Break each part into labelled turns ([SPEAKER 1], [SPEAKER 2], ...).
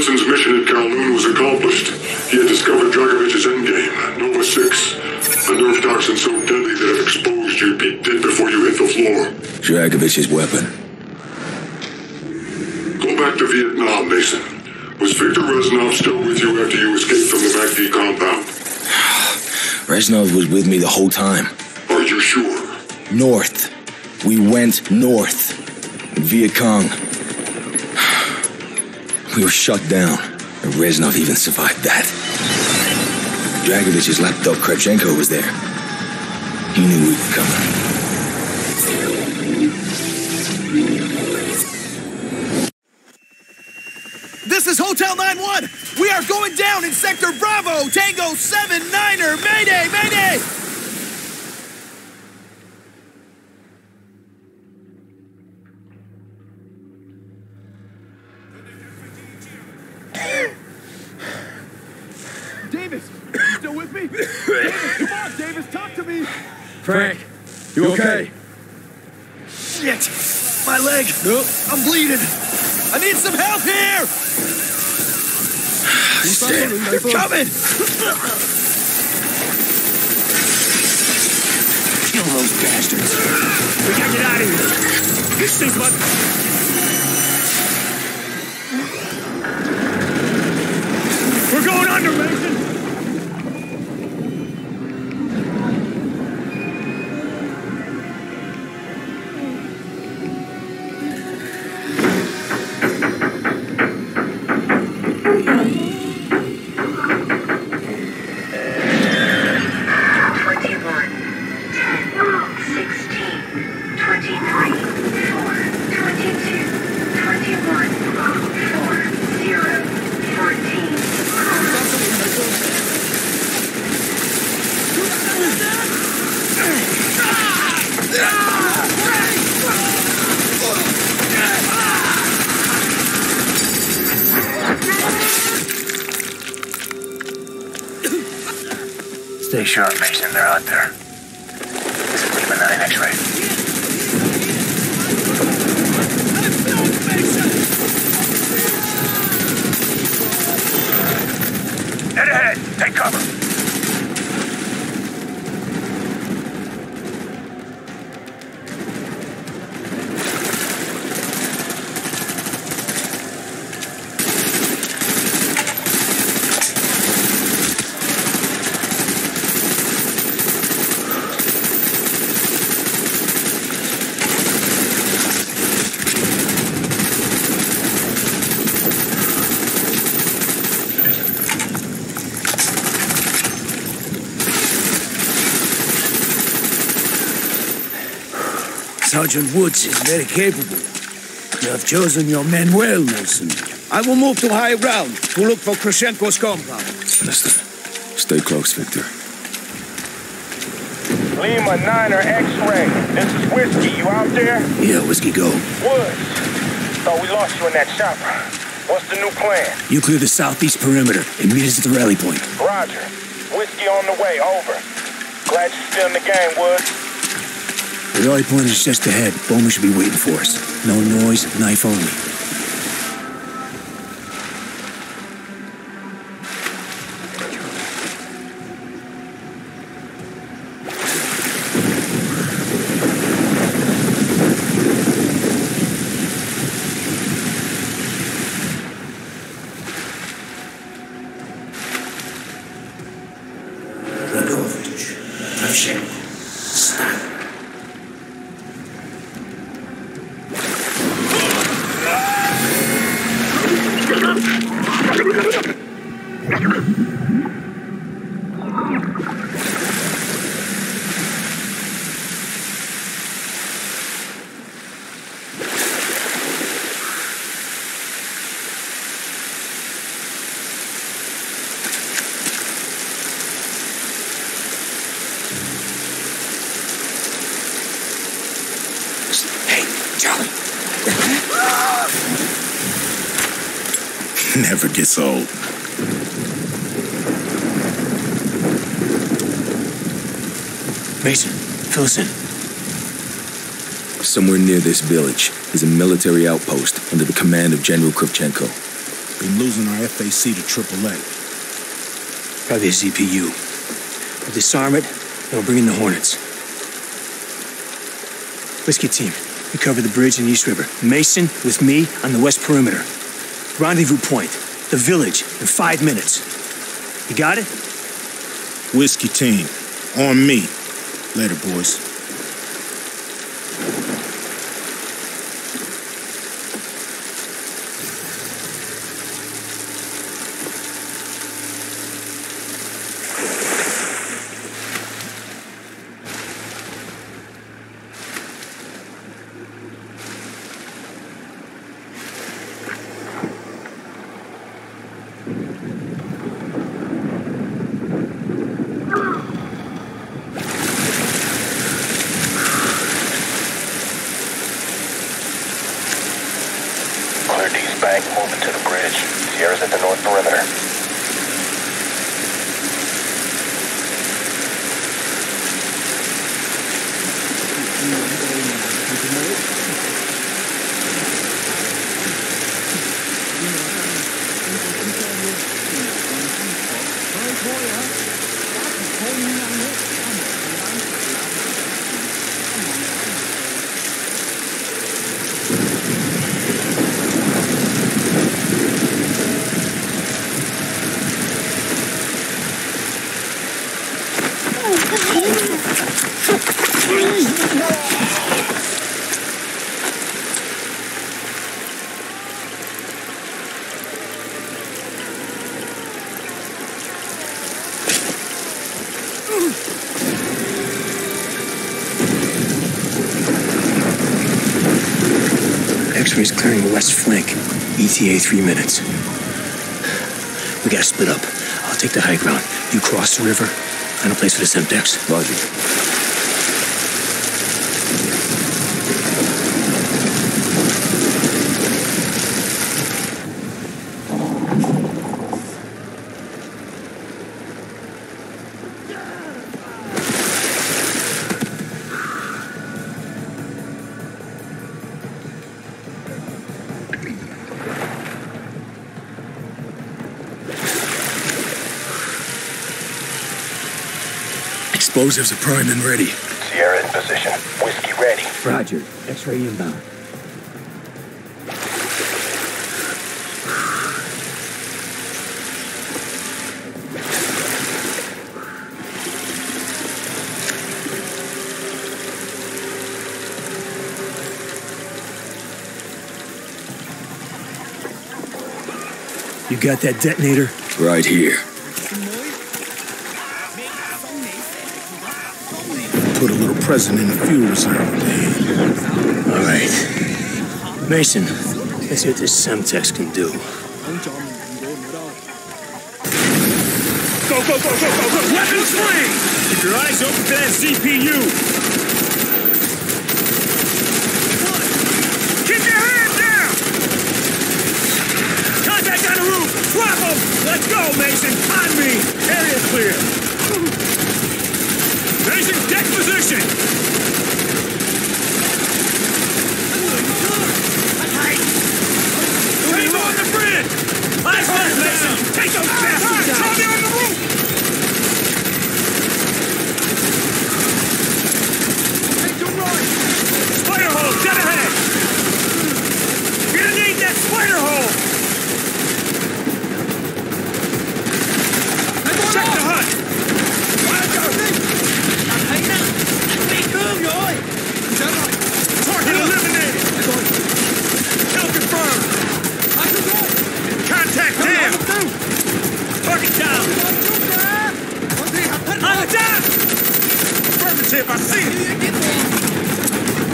[SPEAKER 1] Hudson's mission at Kowloon was accomplished. He had discovered Dragovich's endgame, Nova 6. A nerve toxin so deadly that if exposed, you'd be dead before you hit the floor.
[SPEAKER 2] Dragovich's weapon.
[SPEAKER 1] Go back to Vietnam, Mason. Was Victor Reznov still with you after you escaped from the MACV compound?
[SPEAKER 2] Reznov was with me the whole time.
[SPEAKER 1] Are you sure?
[SPEAKER 2] North. We went north. Viet Cong. We were shut down. And Reznov even survived that. Dragovich's lapdog Kravchenko was there. He knew we were coming.
[SPEAKER 3] This is Hotel 9-1. We are going down in Sector Bravo. Tango 7-9er. Mayday, mayday.
[SPEAKER 4] Frank, you okay?
[SPEAKER 3] Shit, my leg. Nope. I'm bleeding. I need some help here. They're coming.
[SPEAKER 2] Kill those bastards.
[SPEAKER 4] We gotta get out of here. This thing's about...
[SPEAKER 5] Stay sharp, Mason. They're out there. This is Lima 9 X-ray. Head ahead. Take cover.
[SPEAKER 6] Sergeant Woods is very capable. You have chosen your men well, Nelson. I will move to high ground to look for Kravchenko's compound.
[SPEAKER 2] Understood. Stay close, Victor.
[SPEAKER 5] Lima 9er X-ray. This is Whiskey. You out there?
[SPEAKER 6] Yeah, Whiskey, go.
[SPEAKER 5] Woods. Thought we lost you in that chopper. What's the new plan?
[SPEAKER 6] You clear the southeast perimeter and meet us at the rally point.
[SPEAKER 5] Roger. Whiskey on the way. Over. Glad you're still in the game, Woods.
[SPEAKER 6] The rally point is just ahead. Bowman should be waiting for us. No noise, knife only. Kravchenko,
[SPEAKER 2] Hey, Charlie. Never gets old.
[SPEAKER 6] Mason, fill us in.
[SPEAKER 2] Somewhere near this village is a military outpost under the command of General Kravchenko.
[SPEAKER 7] Been losing our FAC to AAA.
[SPEAKER 6] Probably a ZPU. We'll disarm it, and we'll bring in the Hornets. Whiskey team, you cover the bridge in East River. Mason with me on the west perimeter. Rendezvous point, the village, in five minutes. You got it?
[SPEAKER 7] Whiskey team, on me. Later, boys.
[SPEAKER 8] Clear D's bank, moving to the bridge. Sierra's at the north perimeter.
[SPEAKER 6] X-ray's clearing the west flank. ETA three minutes. We gotta split up. I'll take the high ground. You cross the river. Find a place for the Semtex. Roger.
[SPEAKER 2] Explosives are primed and ready.
[SPEAKER 8] Sierra in position. Whiskey ready.
[SPEAKER 6] Roger. X-ray inbound. You got that detonator?
[SPEAKER 2] Right here.
[SPEAKER 7] Present in the fuel reserve.
[SPEAKER 6] All right. Mason, let's see what this Semtex can do.
[SPEAKER 4] Go, go, go, go, go, go! Weapons free! Keep your eyes open for that ZPU! Keep your hands down! Contact on the roof! Drop 'em! Let's go, Mason! On me! Area clear! Deck position! Rainbow on the bridge! Take those bastards on the roof! Spider hole, dead ahead! You're gonna need that spider hole! Check the hut! Target eliminated! Kill confirmed! Contact down! Target down! On the down! Affirmative, I see it!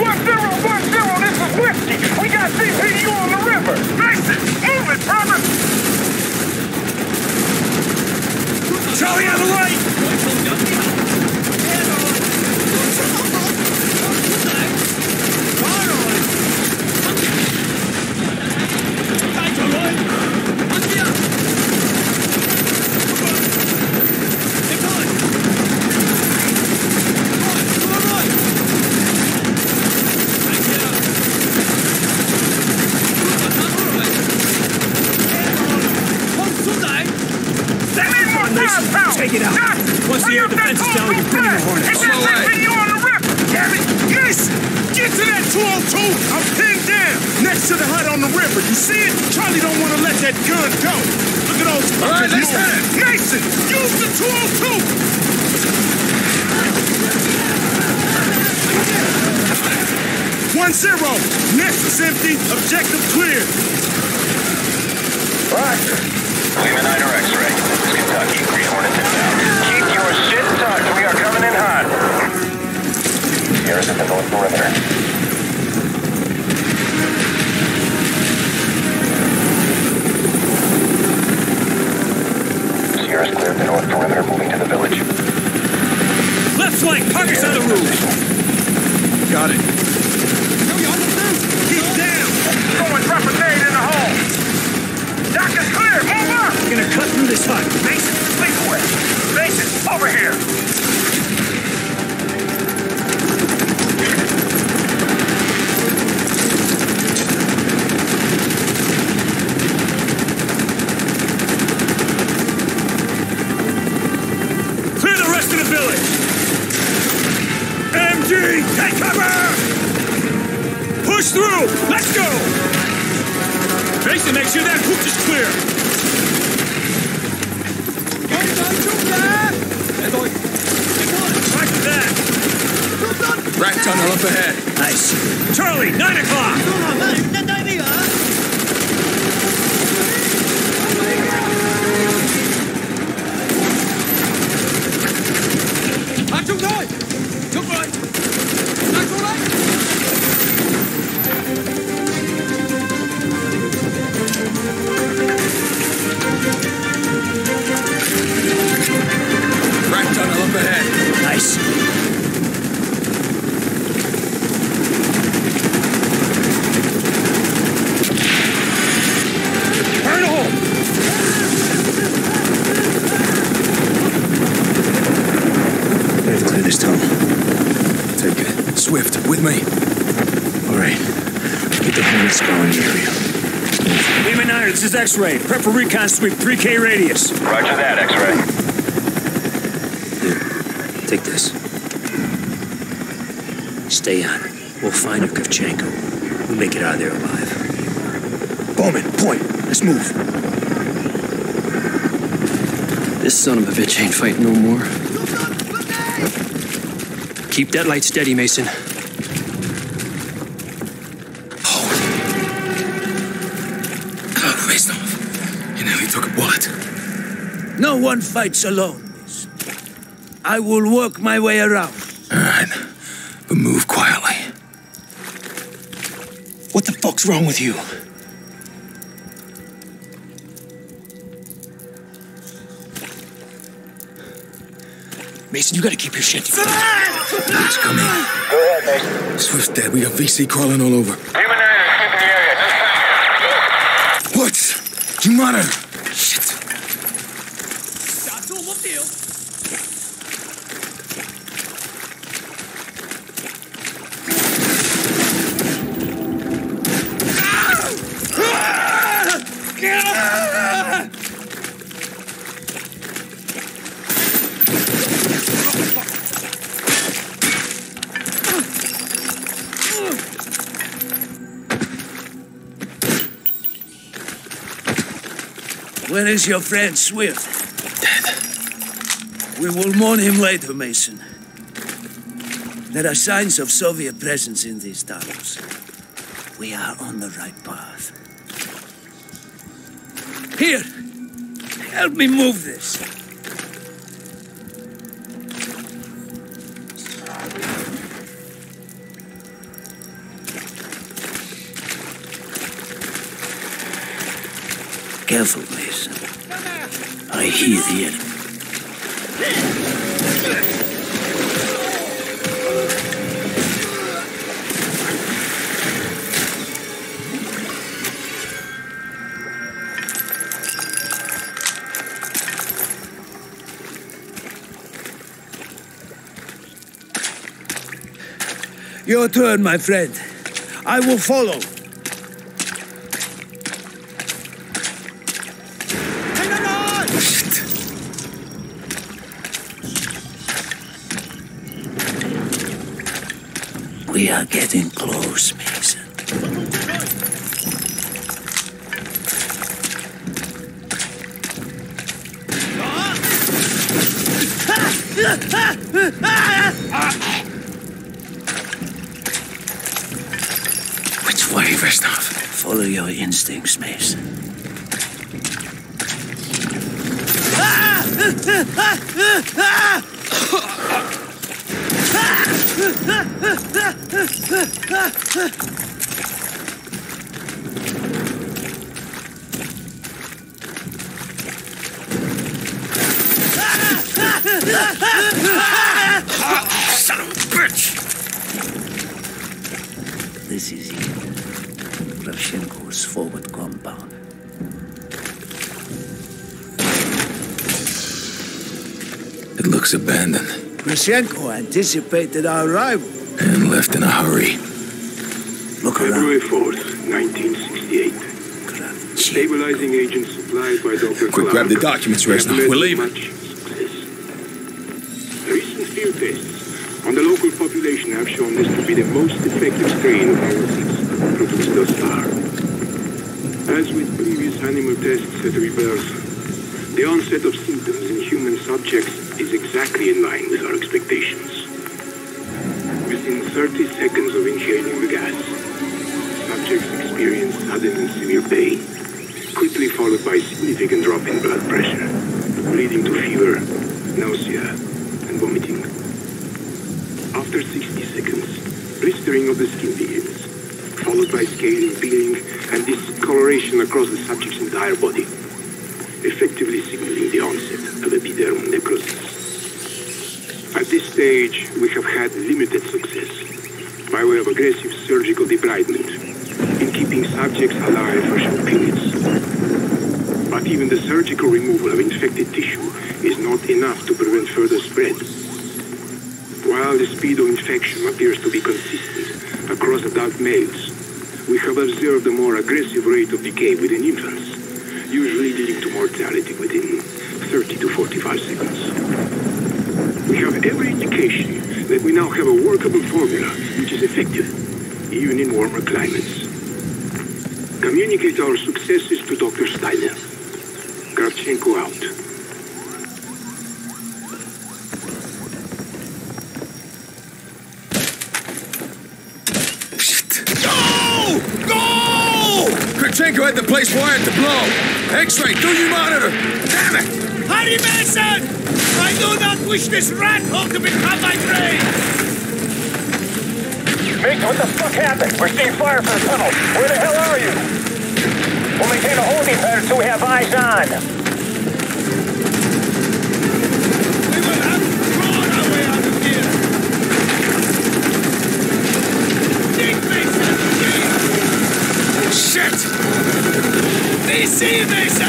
[SPEAKER 4] One zero, one zero, this is Whiskey! We got ZPU on the river! Mason, Take it out. Once the air defense is down, you bring in the Hornets.
[SPEAKER 7] On my way. You on the rip. Damn it. Miss! Get to that 202. I'm pinned down. Next to the hut on the river. You see it? Charlie don't want to let that gun go. Look at those
[SPEAKER 4] All right, let's
[SPEAKER 7] moving. Mason, use the 202. One zero. Nexus empty. Objective clear.
[SPEAKER 5] Roger. Lima 9 or X-ray. This is Kentucky. Green Hornet inbound. We
[SPEAKER 6] have to clear this tunnel.
[SPEAKER 2] Take it. Swift, with me.
[SPEAKER 6] All right. Get the Hornets going in the area.
[SPEAKER 4] Lima 9, this is X-ray. Prep for recon sweep, 3K radius.
[SPEAKER 5] Roger that, X-ray.
[SPEAKER 6] Take this. Stay on. We'll find Yukevchenko. We'll make it out of there alive. Bowman, point. Let's move. This son of a bitch ain't fighting no more. Keep that light steady, Mason.
[SPEAKER 2] Oh, face off. You nearly took a bullet.
[SPEAKER 9] No one fights alone, miss. I will work my way around.
[SPEAKER 2] All right. But move quietly.
[SPEAKER 6] What the fuck's wrong with you? Mason, you gotta keep your shit together.
[SPEAKER 2] Let's come in.
[SPEAKER 5] Go ahead, Mason.
[SPEAKER 2] Swift's dead. We got VC crawling all over.
[SPEAKER 5] Lima 9 is sweeping the area. Just
[SPEAKER 2] What? You monitor. Shit.
[SPEAKER 9] Where is your friend Swift?
[SPEAKER 2] Dead.
[SPEAKER 9] We will mourn him later, Mason. There are signs of Soviet presence in these tunnels. We are on the right path. Here, help me move this. Careful, Your turn, my friend. I will follow. We are getting close, Mason.
[SPEAKER 6] Which way?
[SPEAKER 9] Follow your instincts, Mason. This is it. Kravchenko's forward compound.
[SPEAKER 6] It looks abandoned
[SPEAKER 9] Kravchenko anticipated our arrival.
[SPEAKER 6] and left in a hurry.
[SPEAKER 9] Look around.
[SPEAKER 10] February 4th, 1968. Stabilizing agent supplied by Dr.
[SPEAKER 6] Quick, grab the documents,
[SPEAKER 10] Have
[SPEAKER 6] Reznov.
[SPEAKER 10] led
[SPEAKER 6] We're
[SPEAKER 10] to
[SPEAKER 6] leaving.
[SPEAKER 10] much. Recent field tests on the local population have shown this to be the most effective strain of viruses produced thus far. As with previous animal tests at rebirth, the onset of symptoms in human subjects is exactly in line with our expectations. Within 30 seconds of inhaling the gas, subjects experience sudden and severe pain, quickly followed by significant drop in blood pressure, leading to fever, nausea, and vomiting. After 60 seconds, blistering of the skin begins, followed by scaling, peeling, and discoloration across the subject's entire body, effectively signaling the onset of epidermal necrosis. At this stage, we have had limited success by way of aggressive surgical debridement in keeping subjects alive for short periods. But even the surgical removal of infected tissue is not enough to prevent further spread. While the speed of infection appears to be consistent across adult males, we have observed a more aggressive rate of decay within infants, usually leading to mortality within 30 to 45 seconds. We have every indication that we now have a workable formula which is effective, even in warmer climates. Communicate our successes to Dr. Steiner. Kravchenko out.
[SPEAKER 6] Kravchenko had the place wired to blow. X-ray, do you monitor? Damn it!
[SPEAKER 4] Harry Mason! I do not wish this rat hole to become my grave!
[SPEAKER 5] Mason, what the fuck happened? We're seeing fire from the tunnel. Where the hell are you? We'll maintain a holding pattern so we have eyes on.
[SPEAKER 4] We will have to crawl our way out of here! Dig, Mason!
[SPEAKER 6] Shit!
[SPEAKER 4] DC, Mason!